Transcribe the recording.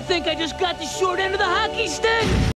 I think I just got the short end of the hockey stick!